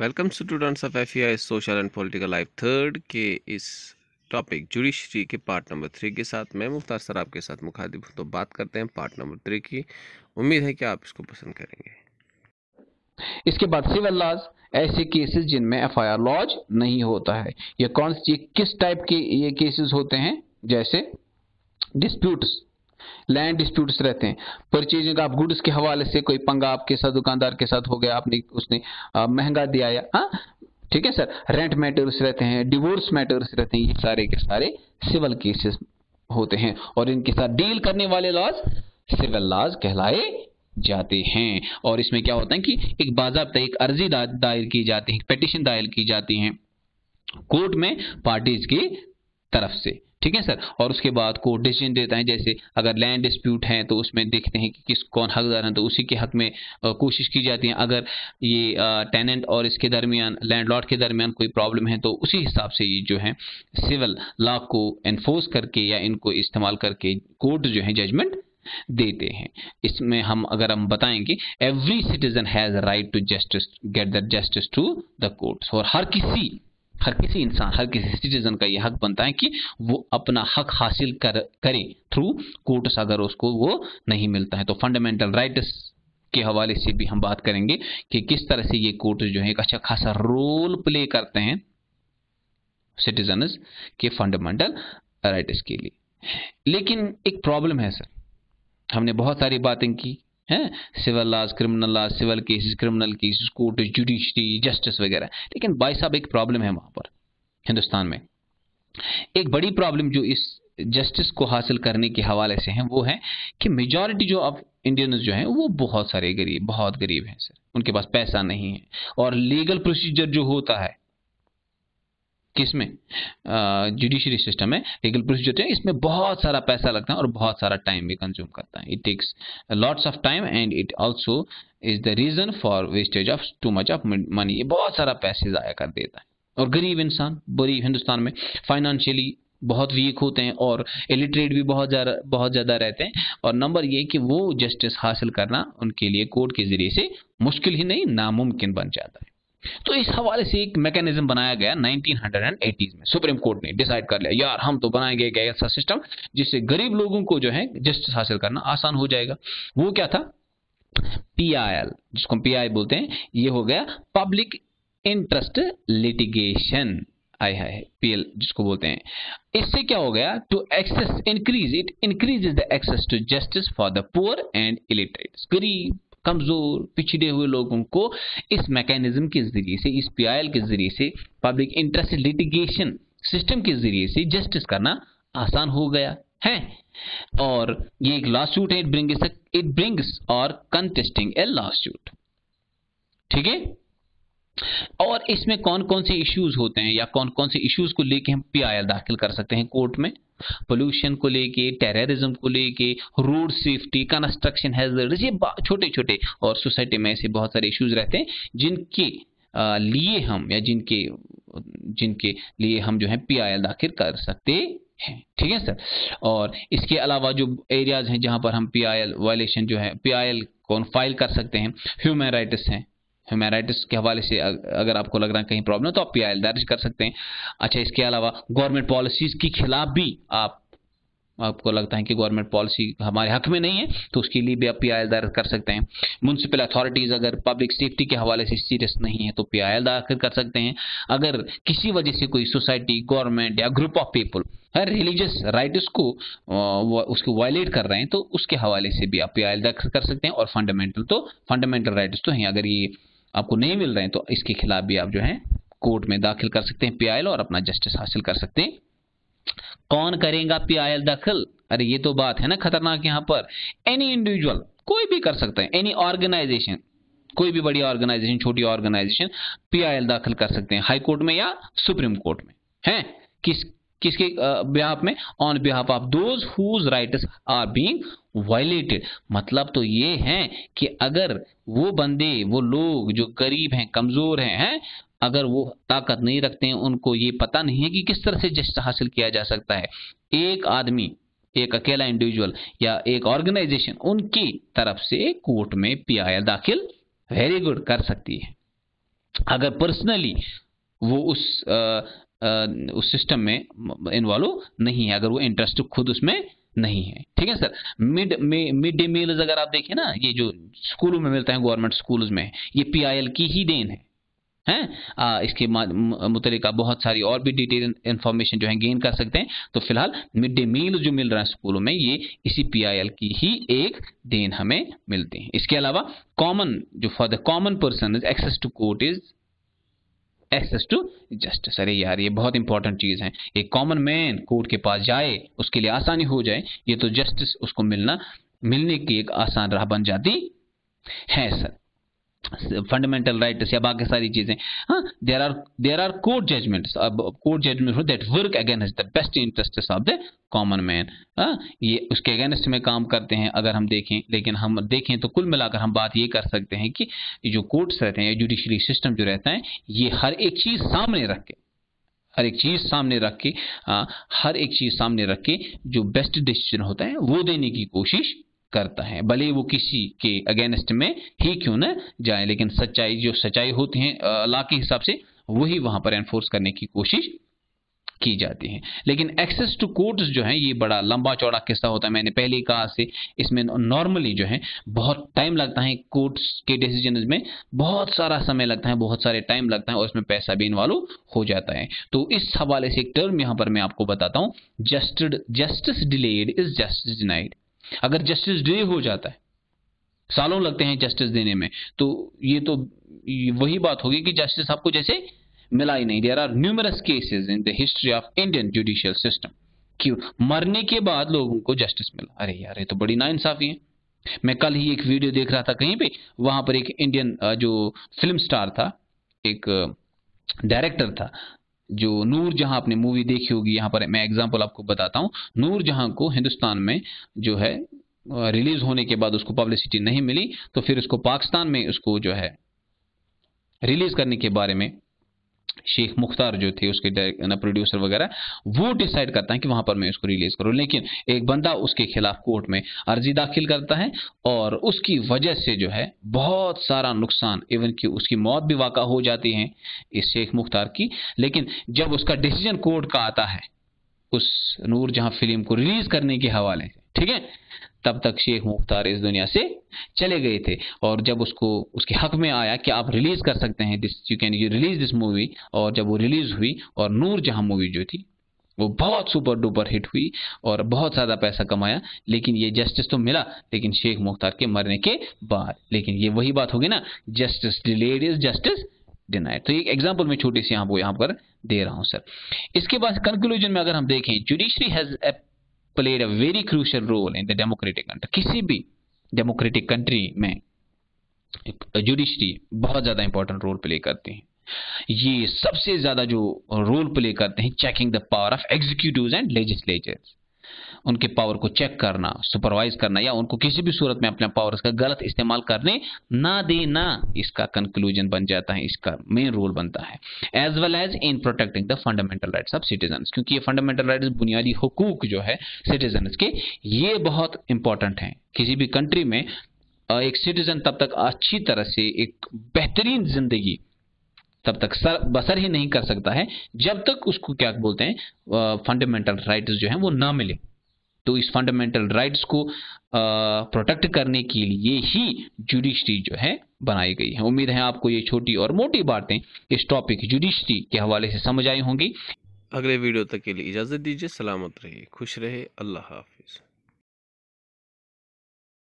Welcome students of FIR social and political life third के इस topic judiciary के part number three के साथ मैं मुख्तार सर आपके साथ मुखातिब हूँ। तो बात करते हैं पार्ट नंबर थ्री की। उम्मीद है कि आप इसको पसंद करेंगे। इसके बाद सिविल लॉज ऐसे केसेस जिनमें एफ़ आई लॉज नहीं होता है। ये कौन सी, किस टाइप के ये केसेस होते हैं? जैसे डिस्प्यूट्स लैंड डिस्प्यूट्स रहते हैं। परचेजिंग ऑफ़ गुड्स के हवाले से कोई पंगा आपके साथ, दुकानदार के साथ हो गया, आपने उसने महँगा दिया या हाँ? ठीक है, सर? रेंट मैटर्स रहते हैं डिवोर्स मैटर्स रहते हैं, ये सारे के सारे सिविल केसेस होते हैं। और इनके साथ डील करने वाले लॉज सिविल लॉज कहलाए जाते हैं। और इसमें क्या होता है कि एक बाजाबता, एक अर्जी दायर की जाती है पिटिशन दायर की जाती है कोर्ट में पार्टीज़ की तरफ़ से। ठीक है, सर? और उसके बाद कोर्ट डिसीज़न देता है, जैसे अगर लैंड डिस्प्यूट है तो उसमें देखते हैं कि किस, कौन हकदार है तो उसी के हक में कोशिश की जाती है। अगर ये टेनेंट और इसके दरमियान लैंडलॉर्ड के दरमियान कोई प्रॉब्लम है तो उसी हिसाब से ये जो है सिविल लॉ को एनफोर्स करके या इनको इस्तेमाल करके कोर्ट जो है जजमेंट देते हैं। इसमें हम, अगर हम बताएँगे every citizen has right to justice get the justice to the courts और हर किसी हर किसी इंसान, हर किसी सिटीजन का यह हक बनता है कि वो अपना हक हासिल कर, करे थ्रू कोर्ट्स अगर उसको वो नहीं मिलता है। तो फंडामेंटल राइट्स के हवाले से भी हम बात करेंगे कि किस तरह से ये कोर्ट जो है एक अच्छा खासा रोल प्ले करते हैं सिटीजन के फंडामेंटल राइट्स के लिए। लेकिन एक प्रॉब्लम है सर हमने बहुत सारी बातें की हैं? Civil laws criminal laws civil cases criminal cases court judiciary justice वगैरह। लेकिन भाई साहब, एक प्रॉब्लम है वहाँ पर, हिंदुस्तान में। एक बड़ी प्रॉब्लम जो इस जस्टिस को हासिल करने के हवाले से है, वो है कि मेजॉरिटी जो अब इंडियन जो हैं, वो बहुत सारे गरीब, बहुत गरीब हैं सर उनके पास पैसा नहीं है। और लीगल प्रोसीजर जो होता है किसमें जुडिशरी सिस्टम है लीगल प्रोसीजर है, इसमें बहुत सारा पैसा लगता है और बहुत सारा टाइम भी कंज्यूम करता है। It takes lots of time and it also is the reason for wastage of too much of money ये बहुत सारा पैसे ज़ाया कर देता है। और गरीब इंसान गरीब हिंदुस्तान में फाइनेंशियली बहुत वीक होते हैं और इलिटरेट भी बहुत ज़्यादा बहुत ज़्यादा रहते हैं। और नंबर ये कि वो जस्टिस हासिल करना उनके लिए कोर्ट के ज़रिए से मुश्किल ही नहीं, नामुमकिन बन जाता है। तो इस हवाले से एक मैकेनिज्म बनाया गया 1980s में सुप्रीम कोर्ट ने डिसाइड कर लिया, यार, हम तो बनाएँगे एक ऐसा सिस्टम जिससे गरीब लोगों को जो है जस्टिस हासिल करना आसान हो जाएगा। वो क्या था? पीआईएल जिसको पीआई बोलते हैं, ये हो गया पब्लिक इंटरेस्ट लिटिगेशन आई है पीएल जिसको बोलते हैं। इससे क्या हो गया? To access increase it increase the access to justice for the poor and illiterate गरीब। कमज़ोर, पिछड़े हुए लोगों को इस मैकेनिज्म के ज़रिए से, इस PIL के ज़रिए से पब्लिक इंटरेस्ट लिटिगेशन सिस्टम के ज़रिए से जस्टिस करना आसान हो गया है। और ये एक लॉ सूट है इट ब्रिंग्स इट ब्रिंग्स और कंटेस्टिंग ए लॉ सूट ठीक है? और इसमें कौन कौन से इश्यूज़ होते हैं या कौन कौन से इश्यूज़ को लेके हम पीआईएल दाखिल कर सकते हैं कोर्ट में? पोल्यूशन को लेके टेररिज्म को लेके रोड सेफ्टी कंस्ट्रक्शन हैजर्ड ये छोटे छोटे और सोसाइटी में ऐसे बहुत सारे इश्यूज़ रहते हैं जिनके लिए हम या जिनके जिनके लिए हम जो है पीआईएल दाखिल कर सकते हैं। ठीक है, सर? और इसके अलावा जो एरियाज़ हैं जहाँ पर हम पी आई एल वायलेशन जो है पी आई एल कौन फ़ाइल कर सकते हैं? ह्यूमन राइट्स हैं। ह्यूमैनिटीज के हवाले से अगर आपको लग रहा है कहीं प्रॉब्लम तो आप पी दर्ज कर सकते हैं। अच्छा इसके अलावा गवर्नमेंट पॉलिसीज़ के खिलाफ भी आप, आपको लगता है कि गवर्नमेंट पॉलिसी हमारे हक में नहीं है तो उसके लिए भी आप पीआईएल दर्ज कर सकते हैं। म्यूनसिपल अथॉरिटीज़ अगर पब्लिक सेफ्टी के हवाले से सीरियस नहीं है तो पी आई दाखिल कर सकते हैं। अगर किसी वजह से कोई सोसाइटी गवर्नमेंट या ग्रुप ऑफ़ पीपल हर रिलीजियस राइट्स को उसको वायलेट कर रहे हैं तो उसके हवाले से भी आप पी दाखिल कर सकते हैं। और फंडामेंटल तो फंडामेंटल राइट्स तो हैं, अगर ये आपको नहीं मिल रहे हैं तो इसके खिलाफ भी आप जो है, कोर्ट में दाखिल कर सकते हैं पीआईएल और अपना जस्टिस हासिल कर सकते हैं। कौन करेगा पीआईएल दाखिल? अरे ये तो बात है ना खतरनाक यहाँ पर। एनी इंडिविजुअल कोई भी कर सकता है एनी ऑर्गेनाइजेशन कोई भी बड़ी ऑर्गेनाइजेशन छोटी ऑर्गेनाइजेशन पीआईएल दाखिल कर सकते हैं, हाई कोर्ट में या सुप्रीम कोर्ट में। है? किस किसके बिहाफ में? On behalf of those whose rights are being violated मतलब तो ये है कि अगर वो बंदे, वो लोग जो गरीब हैं, कमज़ोर हैं हैं, अगर वो ताकत नहीं रखते हैं, उनको ये पता नहीं है कि किस तरह से जस्ट हासिल किया जा सकता है। एक आदमी, एक अकेला इंडिविजुअल या एक ऑर्गेनाइजेशन उनकी तरफ़ से कोर्ट में पी दाखिल वेरी गुड कर सकती है। अगर पर्सनली वो उस उस सिस्टम में इन्वॉल्व नहीं है, अगर वो इंटरेस्ट खुद उसमें नहीं है। ठीक है sir mid mid day meal अगर आप देखें ना, ये जो स्कूलों में मिलता है गवर्नमेंट स्कूल्स में, ये पीआईएल की ही देन है। हैं? इसके मुतलिक आप बहुत सारी और भी डिटेल इन्फॉर्मेशन जो है गेन कर सकते हैं। तो फ़िलहाल मिड डे मील जो मिल रहा है स्कूलों में, ये इसी पीआईएल की ही एक देन हमें मिलती है। इसके अलावा कॉमन जो for the common person access to court is access to justice अरे यार, ये बहुत इंपॉर्टेंट चीज़ है। एक कॉमन मैन कोर्ट के पास जाए, उसके लिए आसानी हो जाए, ये तो जस्टिस उसको मिलना, मिलने की एक आसान राह बन जाती है सर फंडामेंटल राइट्स या बाकी सारी चीज़ें। हाँ there are there are court judgments court judgment that work against the best interest of the common man ये उसके अगेंस्ट में काम करते हैं, अगर हम देखें, लेकिन हम देखें तो कुल मिलाकर हम बात ये कर सकते हैं कि जो कोर्ट्स रहते हैं जुडिशरी सिस्टम जो रहता है, ये हर एक चीज़ सामने रख के, हर एक चीज़ सामने रख के हर एक चीज़ सामने रख के जो बेस्ट डिसीज़न होता है, वो देने की कोशिश करता है। भले वो किसी के अगेंस्ट में ही क्यों न जाए, लेकिन सच्चाई, जो सच्चाई होती है अल्लाह के हिसाब से वही वहाँ पर एनफोर्स करने की कोशिश की जाती है। लेकिन एक्सेस टू कोर्ट्स जो है, ये बड़ा लंबा चौड़ा किस्सा होता है। मैंने पहले ही कहा से, इसमें नॉर्मली जो है, बहुत टाइम लगता है कोर्ट्स के डिसीज़न में। बहुत सारा समय लगता है, बहुत सारे टाइम लगता है, और इसमें पैसा भी इन्वॉल्व हो जाता है। तो इस हवाले से एक टर्म यहाँ पर मैं आपको बताता हूँ। Justice justice delayed is justice denied अगर जस्टिस डिले हो जाता है, सालों लगते हैं जस्टिस देने में तो ये तो वही बात होगी कि जस्टिस आपको जैसे मिला ही नहीं। There are numerous cases in the history of Indian judicial system क्यों मरने के बाद लोगों को जस्टिस मिला। अरे यार, ये तो बड़ी नाइंसाफी है। मैं कल ही एक वीडियो देख रहा था कहीं पे, वहाँ पर एक इंडियन जो फ़िल्म स्टार था, एक डायरेक्टर था जो नूर जहाँ आपने मूवी देखी होगी, यहाँ पर मैं एग्जांपल आपको बताता हूँ। नूर जहाँ को हिंदुस्तान में जो है रिलीज़ होने के बाद उसको पब्लिसिटी नहीं मिली तो फिर उसको पाकिस्तान में उसको जो है रिलीज़ करने के बारे में शेख मुख्तार जो थे, उसके ना प्रोड्यूसर वगैरह, वो डिसाइड करता है कि वहाँ पर मैं उसको रिलीज़ करूँ। लेकिन एक बंदा उसके खिलाफ कोर्ट में अर्जी दाखिल करता है और उसकी वजह से जो है, बहुत सारा नुकसान इवन कि उसकी मौत भी वाक़ा हो जाती है इस शेख मुख्तार की। लेकिन जब उसका डिसीज़न कोर्ट का आता है, उस नूर जहाँ फ़िल्म को रिलीज़ करने के हवाले से, ठीक है? तब तक शेख मुख्तार इस दुनिया से चले गए थे। और जब उसको, उसके हक में आया कि आप रिलीज़ कर सकते हैं this you can you release this movie और जब वो रिलीज़ हुई, और नूर जहाँ मूवी जो थी, वो बहुत सुपर डुपर हिट हुई, और बहुत ज़्यादा पैसा कमाया, लेकिन ये जस्टिस तो मिला, लेकिन शेख मुख्तार के मरने के बाद। लेकिन ये वही बात होगी ना justice delayed is justice denied तो एक एग्ज़ाम्पल मैं छोटी सी यहाँ यहाँ पर दे रहा हूँ सर इसके बाद कंक्लूजन में अगर हम देखें judiciary has played a very crucial role in the democratic country किसी भी डेमोक्रेटिक कंट्री में जुडिशरी बहुत ज़्यादा इंपॉर्टेंट रोल प्ले करती है। ये सबसे ज़्यादा जो रोल प्ले करते हैं checking the power of executive and legislatures उनके पावर को चेक करना सुपरवाइज करना, या उनको किसी भी सूरत में अपने पावर्स का गलत इस्तेमाल करने ना देना, इसका कंक्लूजन बन जाता है, इसका मेन रोल बनता है। As well as in protecting the fundamental rights of citizen क्योंकि ये फंडामेंटल राइट्स बुनियादी हकूक जो है सिटीजन के, ये बहुत इंपॉर्टेंट है। किसी भी कंट्री में एक सिटीजन तब तक अच्छी तरह से एक बेहतरीन ज़िंदगी तब तक सर, बसर ही नहीं कर सकता है, जब तक उसको क्या बोलते हैं फंडामेंटल राइट्स जो है वो ना मिले। तो इस फंडामेंटल राइट्स को प्रोटेक्ट करने के लिए ही जुडिशरी जो है बनाई गई है। उम्मीद है आपको ये छोटी और मोटी बातें इस टॉपिक जुडिशरी के हवाले से समझ आई होंगी। अगले वीडियो तक के लिए इजाज़त दीजिए, सलामत रहिए, खुश रहे अल्लाह हाफिज़।